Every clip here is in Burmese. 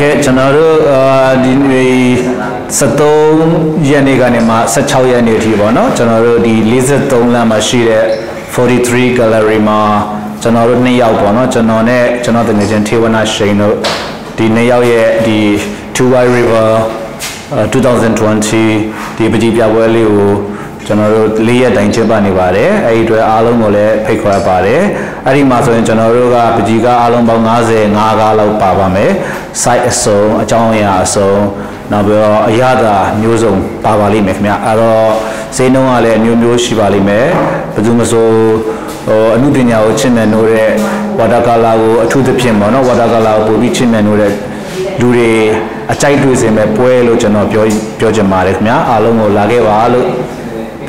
ကဲကျွန်တော်တို့အာဒီ73ရက်နေ့ကနေမှ16ရက်နေ့အထိပေါ့နော်ကျွန်တော်တို့ဒီ43လမ်းမှာရှိတဲ့43 gallery မှာကျွန်တော်တို့နှစ်ယောက်ပေါ့နော်ကျွန်တော်နဲ့ကျွန်တော်တငယ်ချင်းထေဝနာရှိန်တို့ဒီနှစ်ယောက်ရဲ့ဒီ Two White River 2020ဒီပကြီးပြပွဲလေးကိုကျွန်တော်တို့၄ရက်တိုင်ကျင်းပနေပါတယ်အဲ့ဒီအတွက်အားလုံးကိုလည်းဖိတ်ခေါ်ပါတယ် အဲ့ဒီမှာဆိုရင်ကျွန်တော်တို့ကပကြီးကားအားလုံးပေါင်း55ကားလောက်ပါပါမယ် site အစုံအကြောင်းအရာအစုံနောက်ပြီးတော့အရသာမျိုးစုံပါပါလိမ့်မယ်ခင်ဗျအဲ့တော့ဈေးနှုန်းကလည်းမျိုးမျိုးရှိပါလိမ့်မယ်ဘယ်သူမဆိုဟိုအမှုပညာကိုချစ်မြတ်နိုးတဲ့ဝါတာကာလာကိုအထူးသဖြင့်ပေါ့နော်ဝါတာကာလာကိုပို့ပြီးချစ်မြတ်နိုးတဲ့လူတွေအကြိုက်တွေ့စင်မဲ့ပွဲလို့ကျွန်တော်ပြောပြောချင်ပါတယ်ခင်ဗျာအားလုံးကိုလာခဲ့ပါလို့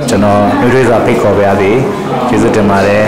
ကျွန်တော်မျိုးတွေးစွာဖိတ်ခေါ်ပါရစေကျေးဇူးတင်ပါတယ်